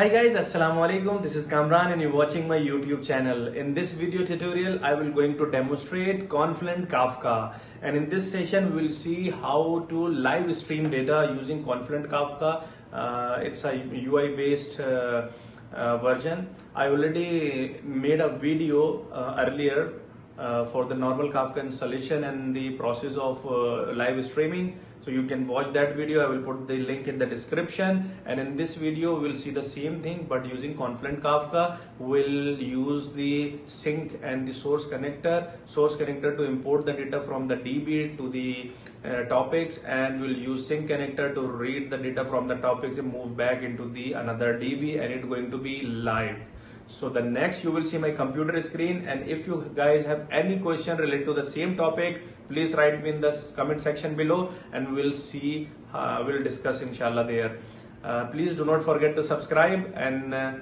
Hi guys, Assalamu alaikum. This is Kamran and you're watching my YouTube channel. In this video tutorial, I will going to demonstrate Confluent Kafka. And in this session, we'll see how to live stream data using Confluent Kafka. Uh, it's a UI based uh, uh, version. I already made a video uh, earlier uh, for the normal Kafka installation and the process of uh, live streaming. So you can watch that video. I will put the link in the description. And in this video, we'll see the same thing, but using Confluent Kafka, we'll use the sink and the source connector, source connector to import the data from the DB to the uh, topics, and we'll use sink connector to read the data from the topics and move back into the another DB, and it's going to be live. So the next you will see my computer screen and if you guys have any question related to the same topic, please write me in the comment section below and we'll see, uh, we'll discuss inshallah there. Uh, please do not forget to subscribe and uh,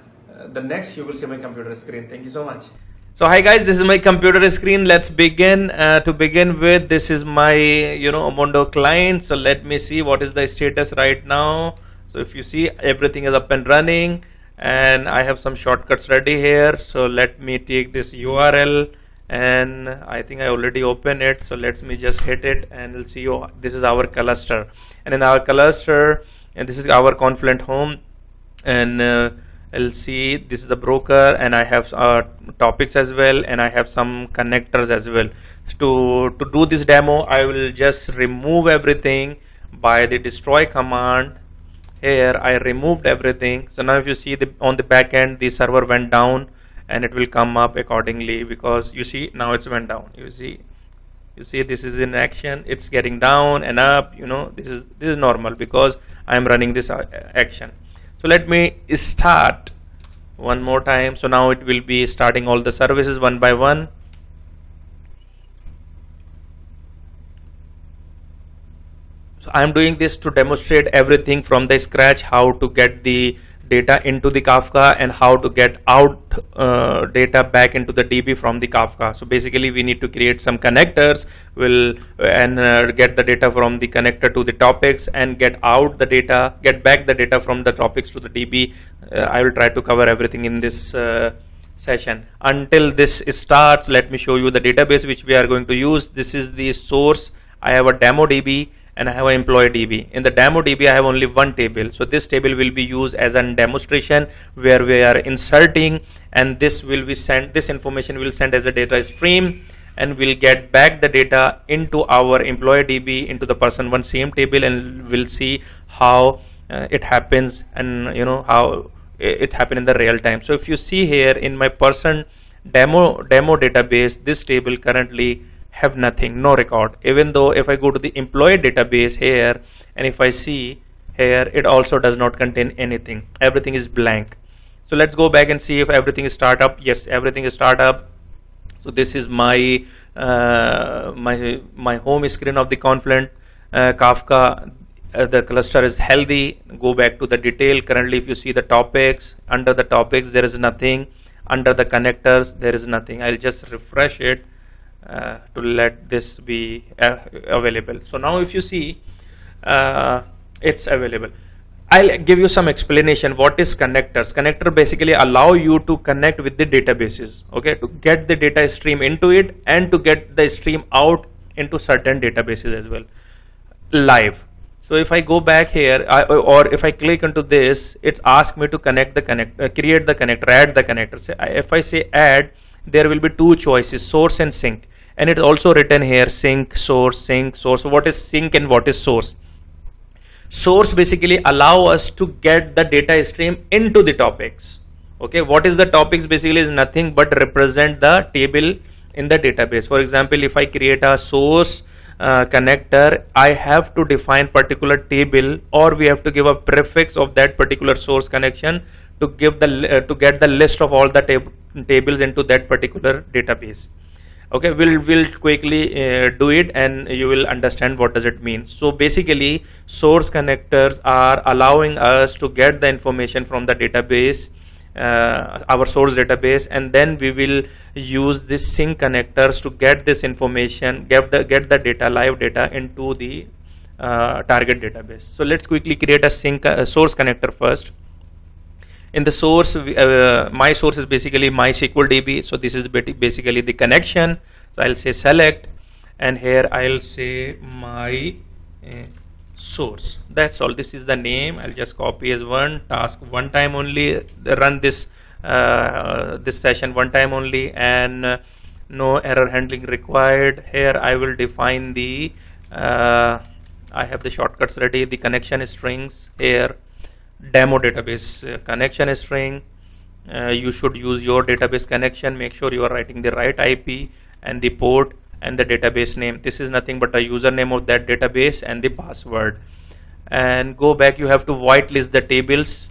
the next you will see my computer screen. Thank you so much. So hi guys, this is my computer screen. Let's begin. Uh, to begin with, this is my you know Omondo client. So let me see what is the status right now. So if you see everything is up and running and I have some shortcuts ready here. So let me take this URL and I think I already open it. So let me just hit it and we'll see. Oh, this is our cluster. And in our cluster and this is our confluent home. And uh, I'll see this is the broker and I have uh, topics as well and I have some connectors as well. To to do this demo I will just remove everything by the destroy command here I removed everything. So now if you see the on the back end the server went down and it will come up accordingly because you see now it's went down. You see you see this is in action it's getting down and up you know this is this is normal because I'm running this uh, action. So let me start one more time. So now it will be starting all the services one by one so I'm doing this to demonstrate everything from the scratch how to get the data into the Kafka and how to get out uh, data back into the DB from the Kafka. So basically we need to create some connectors will and uh, get the data from the connector to the topics and get out the data, get back the data from the topics to the DB. Uh, I will try to cover everything in this uh, session. Until this starts, let me show you the database which we are going to use. This is the source. I have a demo DB and I have an employee DB. In the demo DB, I have only one table. So this table will be used as a demonstration where we are inserting and this will be sent, this information will send as a data stream and we'll get back the data into our employee DB into the person one same table and we'll see how uh, it happens and you know how it happened in the real time. So if you see here in my person demo demo database, this table currently have nothing, no record. Even though if I go to the employee database here and if I see here, it also does not contain anything. Everything is blank. So let's go back and see if everything is startup. Yes, everything is startup. So this is my uh, my my home screen of the Confluent uh, Kafka. Uh, the cluster is healthy. Go back to the detail. Currently, if you see the topics under the topics, there is nothing. Under the connectors, there is nothing. I'll just refresh it uh, to let this be uh, available. So now if you see, uh, it's available. I'll give you some explanation what is connectors. Connector basically allow you to connect with the databases, okay, to get the data stream into it and to get the stream out into certain databases as well, live. So if I go back here I, or if I click into this, it asks me to connect the connect, uh, create the connector, add the connector. So if I say add, there will be two choices source and sink and it's also written here sink source sink source. What is sink and what is source? Source basically allow us to get the data stream into the topics. Okay what is the topics basically is nothing but represent the table in the database. For example if i create a source uh, connector i have to define particular table or we have to give a prefix of that particular source connection to give the uh, to get the list of all the tab tables into that particular database okay we'll we'll quickly uh, do it and you will understand what does it mean. So basically source connectors are allowing us to get the information from the database uh, our source database and then we will use this sink connectors to get this information get the get the data live data into the uh, target database. So let's quickly create a sink uh, source connector first in the source uh, my source is basically mysql db so this is basically the connection. So i'll say select and here i'll say my uh, source. That's all. This is the name. I'll just copy as one task one time only run this uh, this session one time only and uh, no error handling required. Here i will define the uh, i have the shortcuts ready the connection strings here demo database uh, connection string. Uh, you should use your database connection. Make sure you are writing the right IP and the port and the database name. This is nothing but a username of that database and the password. And go back. You have to whitelist the tables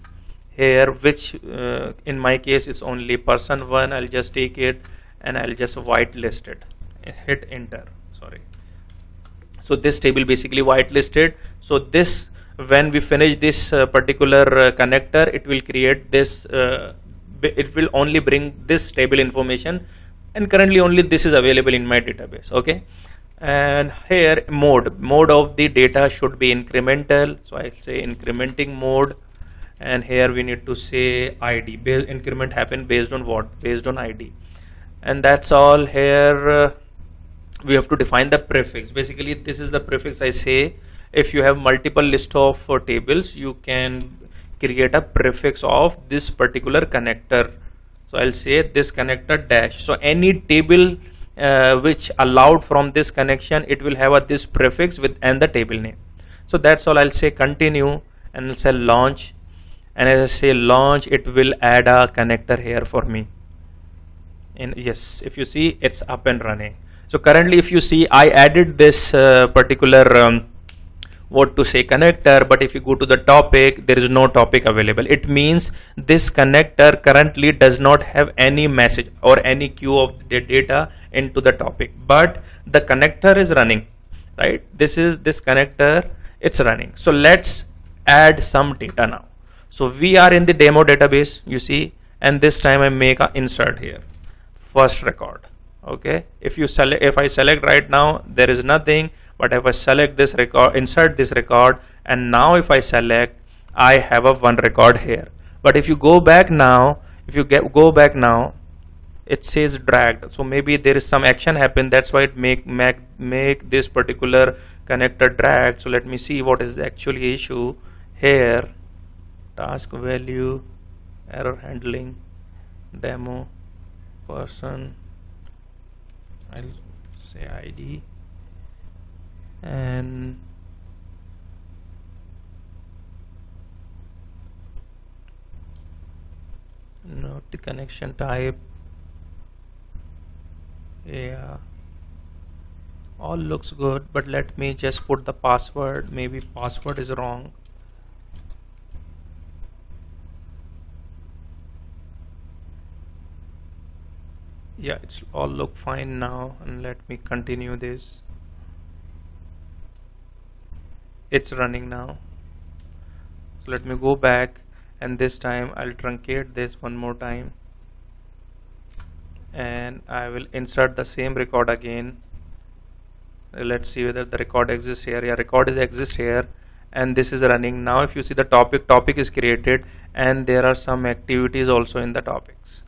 here which uh, in my case is only person one. I'll just take it and I'll just whitelist it. Hit enter. Sorry. So this table basically whitelisted. So this when we finish this uh, particular uh, connector it will create this uh, it will only bring this table information. And currently only this is available in my database okay? And here mode. Mode of the data should be incremental. So I say incrementing mode. And here we need to say ID Base increment happen based on what? Based on ID and that's all here. We have to define the prefix. Basically this is the prefix I say if you have multiple list of uh, tables you can create a prefix of this particular connector. So I'll say this connector dash. So any table uh, which allowed from this connection it will have a this prefix with and the table name. So that's all I'll say. Continue and I'll say launch. And as I say launch it will add a connector here for me. And yes if you see it's up and running. So currently if you see I added this uh, particular um, what to say connector but if you go to the topic there is no topic available. It means this connector currently does not have any message or any queue of the data into the topic but the connector is running right? This is this connector it's running. So let's add some data now. So we are in the demo database you see and this time I make a insert here. First record okay? If you select if I select right now there is nothing but if I select this record insert this record and now if I select I have a one record here. But if you go back now if you get go back now it says dragged. So maybe there is some action happen that's why it make make make this particular connector drag. So let me see what is actually issue here. Task value error handling demo person I'll say ID and not the connection type yeah all looks good but let me just put the password. Maybe password is wrong. Yeah it's all look fine now and let me continue this it's running now. So let me go back and this time I'll truncate this one more time. And I will insert the same record again. Let's see whether the record exists here. Yeah record is exist here and this is running now. If you see the topic topic is created and there are some activities also in the topics.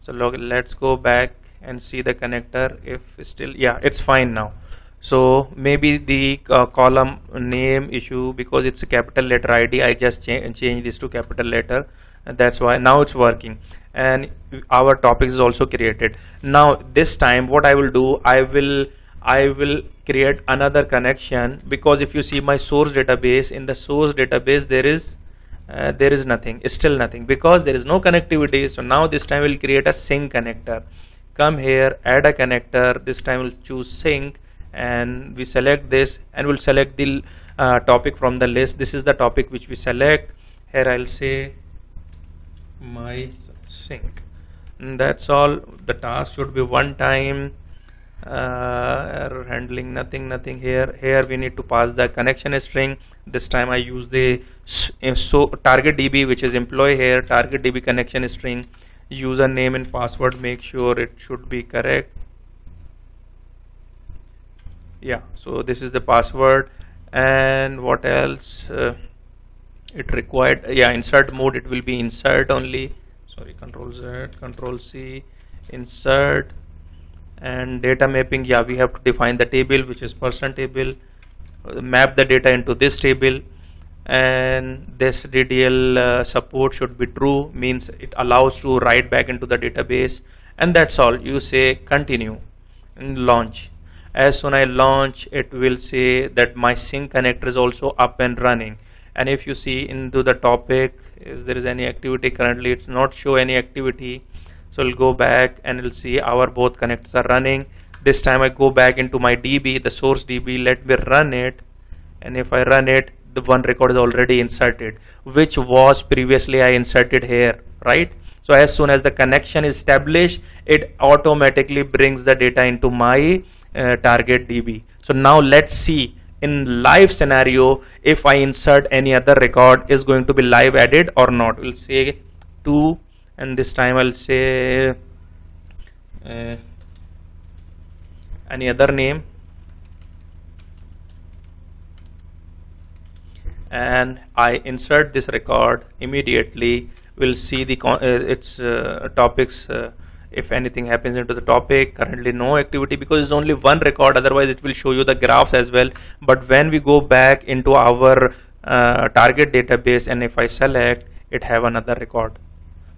So let's go back and see the connector if still yeah it's fine now so maybe the uh, column name issue because it's a capital letter id i just cha change this to capital letter and that's why now it's working. And our topic is also created. Now this time what i will do i will i will create another connection because if you see my source database in the source database there is uh, there is nothing still nothing because there is no connectivity. So now this time we'll create a sink connector. Come here add a connector this time we'll choose sink and we select this and we'll select the uh, topic from the list. This is the topic which we select. Here I'll say my sink. And that's all. The task should be one time. Uh, error handling nothing nothing here. Here we need to pass the connection string. This time I use the so target DB which is employee here. Target DB connection string. Username and password make sure it should be correct yeah so this is the password and what else uh, it required yeah insert mode it will be insert only. Sorry control z control c insert. And data mapping yeah we have to define the table which is person table. Uh, map the data into this table. And this DDL uh, support should be true means it allows to write back into the database. And that's all. You say continue and launch as soon I launch it will say that my sink connector is also up and running. And if you see into the topic is there is any activity currently it's not show any activity. So we'll go back and we'll see our both connectors are running. This time I go back into my DB the source DB let me run it. And if I run it the one record is already inserted which was previously I inserted here right so as soon as the connection is established it automatically brings the data into my uh, target DB so now let's see in live scenario if I insert any other record is going to be live added or not. We'll say 2 and this time I'll say uh, any other name. And I insert this record immediately we'll see the uh, its uh, topics uh, if anything happens into the topic. Currently no activity because it's only one record. Otherwise it will show you the graph as well. But when we go back into our uh, target database and if I select it have another record.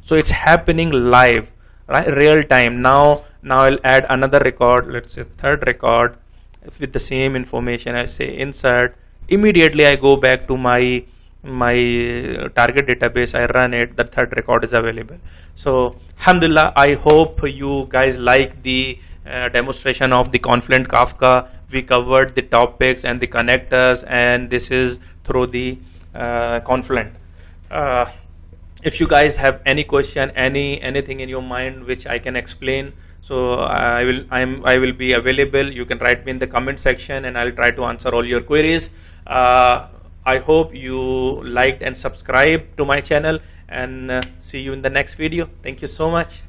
So it's happening live right? Real time. Now now I'll add another record. Let's say third record with the same information. I say insert. Immediately I go back to my my target database I run it the third record is available. So alhamdulillah I hope you guys like the uh, demonstration of the Confluent Kafka. We covered the topics and the connectors and this is through the uh, Confluent. Uh, if you guys have any question any anything in your mind which I can explain so I will I'm I will be available. You can write me in the comment section and I'll try to answer all your queries. Uh, I hope you liked and subscribed to my channel and uh, see you in the next video. Thank you so much.